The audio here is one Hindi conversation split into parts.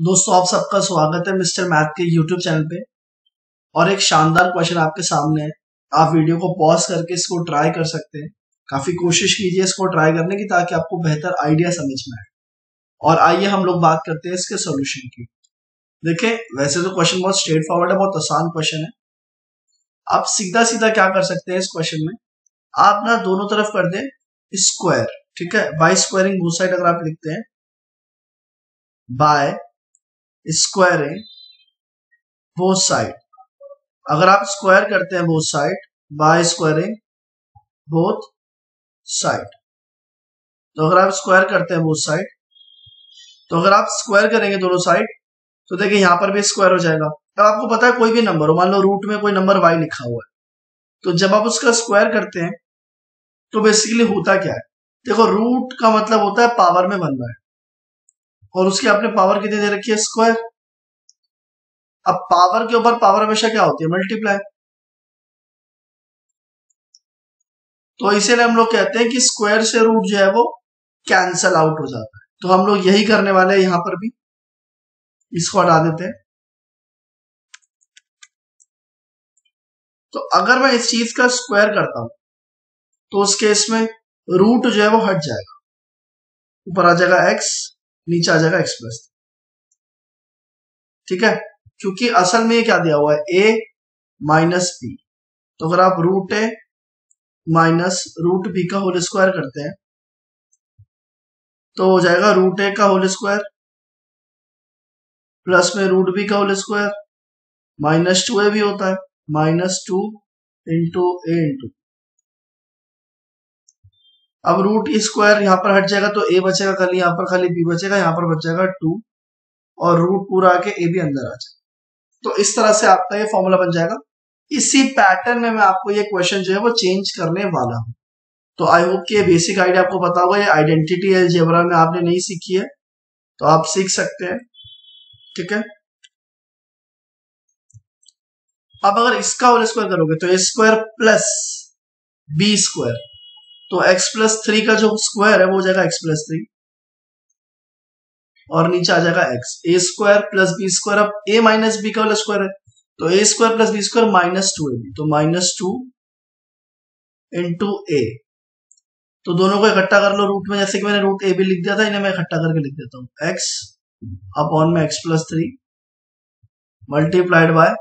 दोस्तों, आप सबका स्वागत है मिस्टर मैथ के यूट्यूब चैनल पे। और एक शानदार क्वेश्चन आपके सामने है। आप वीडियो को पॉज करके इसको ट्राई कर सकते हैं। काफ़ी कोशिश कीजिए इसको ट्राई करने की ताकि आपको बेहतर आइडिया समझ में आए। और आइए हम लोग बात करते हैं इसके सोल्यूशन की। देखिए, वैसे तो क्वेश्चन बहुत स्ट्रेट फॉरवर्ड है, बहुत आसान क्वेश्चन है। आप सीधा सीधा क्या कर सकते हैं इस क्वेश्चन में? आप ना दोनों तरफ़ कर दें स्क्वायर ठीक है? बाई स्क्वायरिंग बोथ साइड अगर आप लिखते हैं बाय स्क्वायरिंग बोथ साइड अगर आप स्क्वायर करते हैं both side by squaring both side तो अगर आप स्क्वायर करते हैं बोथ साइड तो अगर आप स्क्वायर करेंगे दोनों साइड तो देखिए यहाँ पर भी स्क्वायर हो जाएगा। अब आपको पता है कोई भी नंबर हो, मान लो रूट में कोई नंबर वाई लिखा हुआ है। तो जब आप उसका स्क्वायर करते हैं तो बेसिकली होता क्या है? देखो रूट का मतलब होता है पावर में बनना है। और उसकी आपने पावर कितनी दे रखी है? स्क्वायर अब पावर के ऊपर पावर हमेशा क्या होती है? मल्टीप्लाई तो इसीलिए हम लोग कहते हैं कि स्क्वायर से रूट जो है वो कैंसल आउट हो जाता है। तो हम लोग यही करने वाले हैं यहाँ पर भी। इसको हटा देते हैं। तो अगर मैं इस चीज़ का स्क्वायर करता हूँ तो उस केस में रूट जो है वो हट जाएगा। ऊपर आ जाएगा एक्स नीचे आ जाएगा एक्स प्लस ठीक है? क्योंकि असल में ये क्या दिया हुआ है? ए माइनस बी तो अगर आप root A minus root B का होल स्क्वायर करते हैं तो हो जाएगा रूट ए का होल स्क्वायर प्लस में रूट बी का whole square minus two A B होता है। Minus two into A into अब रूट स्क्वायर यहाँ पर हट जाएगा तो ए बचेगा खाली, यहाँ पर खाली बी बचेगा, यहाँ पर बच जाएगा टू और रूट पूरा आके ए भी अंदर आ जाएगा तो इस तरह से आपका ये फॉर्मूला बन जाएगा। इसी पैटर्न में मैं आपको ये क्वेश्चन जो है वो चेंज करने वाला हूँ। तो आई होप कि ये बेसिक आइडिया आपको पता होगा, ये आइडेंटिटी है एल्जेब्रा में आपने नहीं सीखी है तो आप सीख सकते हैं। ठीक है? अब अगर इसका होल स्क्वायर करोगे तो A square plus B square तो एक्स प्लस थ्री का जो स्क्वायर है, वो हो जाएगा एक्स प्लस थ्री और नीचे आ जाएगा X A square plus B square अब ए माइनस बी का वाला स्क्वायर है। तो A square plus B square minus two A B तो माइनस टू इंटू ए तो दोनों को इकट्ठा कर लो रूट में, जैसे कि मैंने रूट ए भी लिख दिया था, इन्हें मैं इकट्ठा करके लिख देता हूँ। एक्स अपॉन में X plus three multiplied by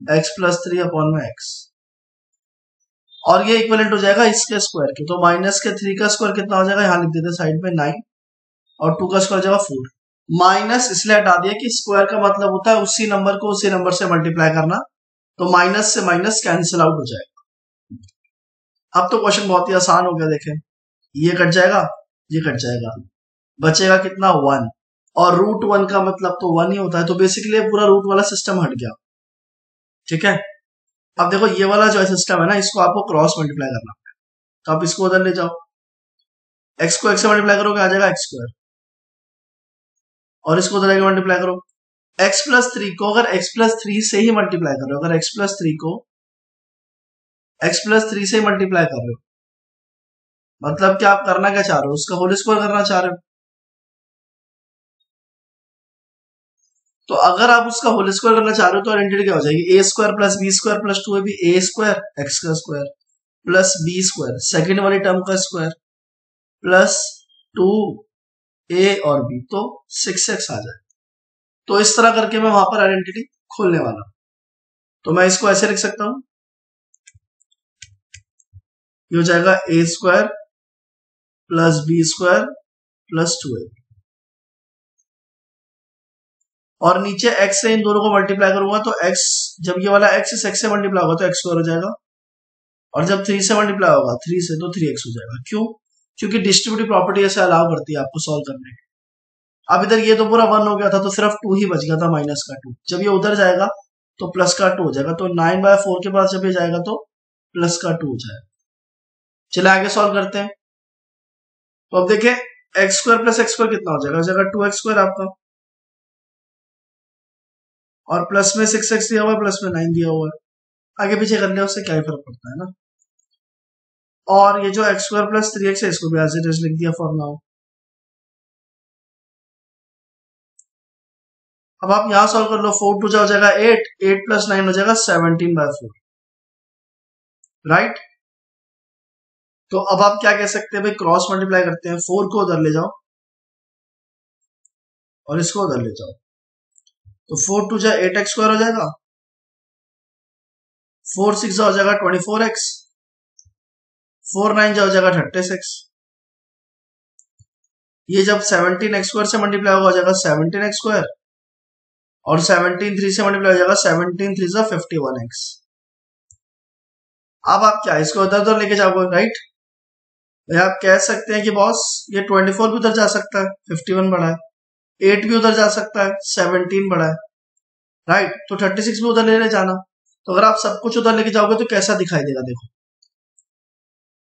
X plus three upon में एक्स और ये इक्वलेंट हो जाएगा इसके स्क्वायर के। तो माइनस के थ्री का स्क्वायर कितना हो जाएगा? यहाँ लिख देते साइड में नाइन और टू का स्क्वायर जाएगा फोर माइनस इसलिए हटा दिया कि स्क्वायर का मतलब होता है उसी नंबर को उसी नंबर से मल्टीप्लाई करना। तो माइनस से माइनस कैंसिल आउट हो जाएगा। अब तो क्वेश्चन बहुत ही आसान हो गया, देखें। ये कट जाएगा, ये कट जाएगा। बचेगा कितना? वन और रूट वन का मतलब तो वन ही होता है। तो बेसिकली पूरा रूट वाला सिस्टम हट गया। ठीक है? अब देखो ये वाला जो सिस्टम है ना, इसको आपको क्रॉस मल्टीप्लाई करना तो आप इसको उधर ले जाओ। एक्स को एक्स से मल्टीप्लाई करोगे, आ जाएगा एक्स स्क्वायर और इसको उधर मल्टीप्लाई करो। एक्स प्लस थ्री को अगर एक्स प्लस थ्री से ही मल्टीप्लाई कर रहे हो, अगर एक्स प्लस थ्री को एक्स प्लस थ्री से ही मल्टीप्लाई कर रहे हो मतलब कि आप करना क्या चाह रहे हो? उसका होल स्क्वायर करना चाह रहे हो। तो अगर आप उसका होल स्क्वायर करना चाह रहे हो तो आइडेंटिटी क्या हो जाएगी? A square plus B square plus two है भी ए स्क्वायर एक्स का square plus B square second वाली टर्म का स्क्वायर प्लस टू ए और बी तो सिक्स एक्स आ जाए। तो इस तरह करके मैं वहाँ पर आइडेंटिटी खोलने वाला हूँ। तो मैं इसको ऐसे लिख सकता हूँ। ये हो जाएगा A square plus B square plus two A और नीचे x से इन दोनों को मल्टीप्लाई करूँगा तो x, जब ये वाला x इस x से मल्टीप्लाई होगा तो x स्क्वायर हो जाएगा। और जब थ्री से मल्टीप्लाई होगा थ्री से तो थ्री एक्स हो जाएगा। क्यों? क्योंकि डिस्ट्रीब्यूटिव प्रॉपर्टी ऐसे अलाउ करती है आपको सॉल्व करने के। अब इधर ये तो पूरा वन हो गया था तो सिर्फ़ टू ही बच गया था माइनस का टू जब ये उधर जाएगा तो प्लस का टू हो जाएगा। तो नाइन बाय फोर के पास जब ये जाएगा तो प्लस का टू हो जाएगा। चले आगे सॉल्व करते हैं। तो अब देखिए X square plus X square कितना हो जाएगा? हो जाएगा टू एक्स स्क्वायर आपका। और प्लस में सिक्स एक्स दिया हुआ है प्लस में नाइन दिया हुआ है। आगे पीछे करने उससे क्या ही फ़र्क पड़ता है ना? और ये जो X square plus three X है, इसको भी एज इट इज़ लिख दिया फॉर नाउ अब आप यहाँ सॉल्व कर लो फोर टू हो जाएगा एट एट प्लस नाइन हो जाएगा सेवनटीन बाय फोर राइट तो अब आप क्या कह सकते हैं भाई? क्रॉस मल्टीप्लाई करते हैं फोर को उधर ले जाओ। और इसको उधर ले जाओ। तो फोर टू जा एट एक्स स्क्वायर हो जाएगा। फोर सिक्स हो जाएगा twenty four X. Four nine जा हो जाएगा थर्टी सिक्स। ये जब सेवनटीन एक्स स्क्वायर से मल्टीप्लाई होगा, हो जाएगा सेवनटीन एक्स स्क्वायर। और सेवनटीन थ्री से मल्टीप्लाई हो जाएगा, सेवनटीन थ्री से फिफ्टी वन एक्स। अब आप क्या, इसको उधर उधर लेके जाओगे राइट आप कह सकते हैं कि बॉस ये ट्वेंटी फोर भी उधर जा सकता है? फिफ्टी वन बड़ा है। एट भी उधर जा सकता है, सेवनटीन बड़ा है राइट तो थर्टी सिक्स भी उधर ले जाना। तो अगर आप सब कुछ उधर लेके जाओगे तो कैसा दिखाई देगा, देखो।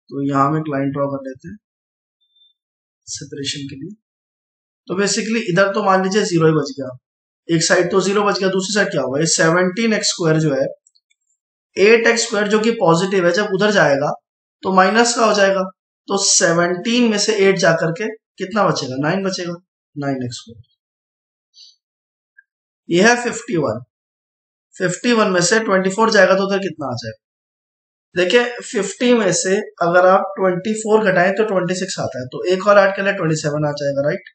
तो यहाँ हम एक लाइन ड्रॉ कर लेते हैं सेपरेशन के लिए। तो बेसिकली इधर तो मान लीजिए ज़ीरो ही बच गया। एक साइड तो ज़ीरो बच गया, दूसरी साइड क्या होगा? ये सेवनटीन एक्स स्क्वायर जो है एट एक्स स्क्वायर जो कि पॉजिटिव है, जब उधर जाएगा तो माइनस का हो जाएगा। तो सेवनटीन में से एट जाकर के कितना बचेगा? नाइन बचेगा। नाइन एक्स स्क्वायर ये है फिफ्टी वन फिफ्टी वन में से ट्वेंटी फोर जाएगा तो उधर कितना आ जाएगा? देखिए फिफ्टी में से अगर आप ट्वेंटी फोर घटाएँ तो ट्वेंटी सिक्स आता है। तो एक और ऐड कर ले ट्वेंटी सेवन आ जाएगा राइट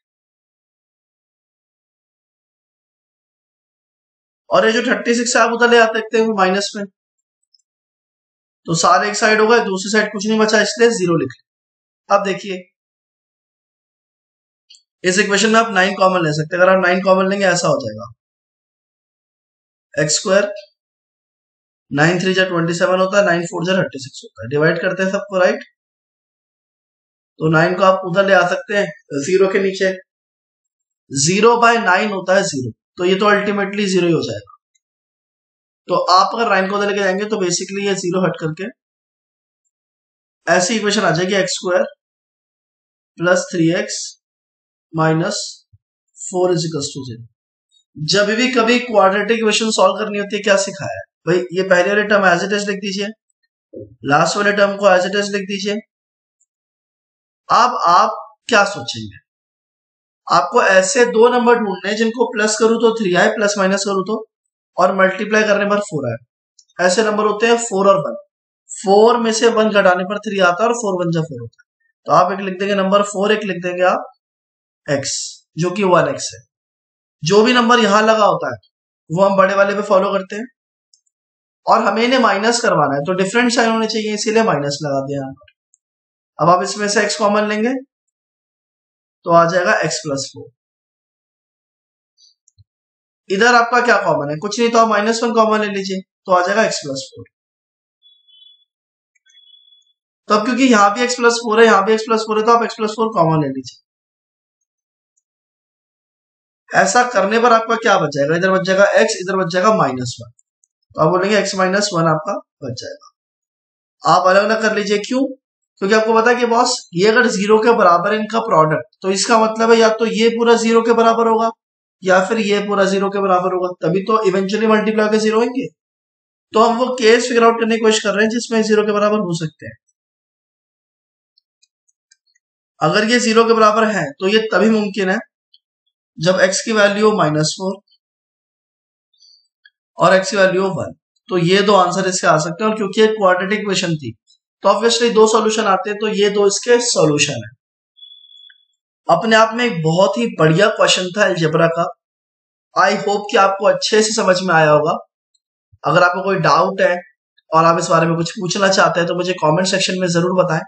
और ये जो थर्टी सिक्स है आप उधर ले आते हैं माइनस में। तो सारे एक साइड हो गए, दूसरी साइड कुछ नहीं बचा, इसलिए ज़ीरो लिख अब देखिए इस इक्वेशन में आप नाइन कॉमन ले सकते हैं। अगर आप नाइन कॉमन लेंगे, ऐसा हो जाएगा। एक्स स्क्वायर नाइन थ्री जा ट्वेंटी सेवन होता है नाइन फोर जा थर्टी सिक्स होता है। डिवाइड करते हैं सबको राइट तो नाइन को आप उधर ले आ सकते हैं ज़ीरो के नीचे। ज़ीरो बाय नाइन होता है ज़ीरो तो ये तो अल्टीमेटली ज़ीरो ही हो जाएगा। तो आप अगर नाइन को उधर लेके जाएँगे तो बेसिकली ये ज़ीरो हट करके ऐसी इक्वेशन आ जाएगी X square plus three X minus four is equal to zero जब भी कभी क्वाड्रेटिक इक्वेशन सॉल्व करनी होती है, क्या सिखाया है? भाई, ये पहले वाले टर्म एज इट इज़ लिख दीजिए। लास्ट वाले टर्म को एज इट इज़ लिख दीजिए। अब आप क्या सोचेंगे? आपको ऐसे दो नंबर ढूँढने जिनको प्लस करूँ तो थ्री आए प्लस माइनस करूँ तो और मल्टीप्लाई करने पर फोर आए। ऐसे नंबर होते हैं फोर और वन फोर में से वन घटाने पर थ्री आता है और फोर वन जा फोर होता है। तो आप एक लिख देंगे नंबर फोर एक लिख देंगे आप एक्स जो कि वन एक्स है। जो भी नंबर यहाँ लगा होता है, वो हम बड़े वाले पे फॉलो करते हैं। और हमें इन्हें माइनस करवाना है तो डिफरेंट साइन होने चाहिए, इसीलिए माइनस लगा दिया यहाँ पर अब आप इसमें से एक्स कॉमन लेंगे तो आ जाएगा एक्स प्लस फोर इधर आपका क्या कॉमन है? कुछ नहीं तो आप माइनस वन कॉमन ले लीजिए तो आ जाएगा एक्स प्लस फोर तो अब क्योंकि यहाँ भी एक्स प्लस फोर है, यहाँ भी एक्स प्लस फोर है तो आप एक्स प्लस फोर कॉमन ले लीजिए। ऐसा करने पर आपका क्या बच जाएगा? इधर बच जाएगा एक्स इधर बच जाएगा माइनस वन तो आप बोलेंगे एक्स माइनस वन आपका बच जाएगा। आप अलग अलग कर लीजिए क्यों? क्योंकि आपको पता है कि बॉस ये अगर ज़ीरो के बराबर है इनका प्रोडक्ट तो इसका मतलब है या तो ये पूरा ज़ीरो के बराबर होगा, या फिर ये पूरा ज़ीरो के बराबर होगा। तभी तो इवेंचुअली मल्टीप्लाई के ज़ीरो होंगे। तो हम वो केस फिगर आउट करने की कोशिश कर रहे हैं जिसमें ज़ीरो के बराबर हो सकते हैं। अगर ये ज़ीरो के बराबर है तो ये तभी मुमकिन है जब x की वैल्यू माइनस फोर और x की वैल्यू वन तो ये दो आंसर इसके आ सकते हैं और क्योंकि एक क्वाड्रेटिक इक्वेशन थी तो ऑब्वियसली दो सॉल्यूशन आते हैं तो ये दो इसके सॉल्यूशन है। अपने आप में एक बहुत ही बढ़िया क्वेश्चन था एल्जेब्रा का। आई होप कि आपको अच्छे से समझ में आया होगा। अगर आपको कोई डाउट है और आप इस बारे में कुछ पूछना चाहते हैं तो मुझे कमेंट सेक्शन में ज़रूर बताएँ।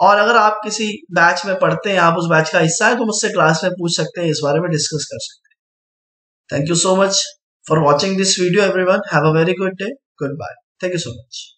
और अगर आप किसी बैच में पढ़ते हैं, आप उस बैच का हिस्सा है तो मुझसे क्लास में पूछ सकते हैं, इस बारे में डिस्कस कर सकते हैं। Thank you so much for watching this video everyone have a very good day goodbye thank you so much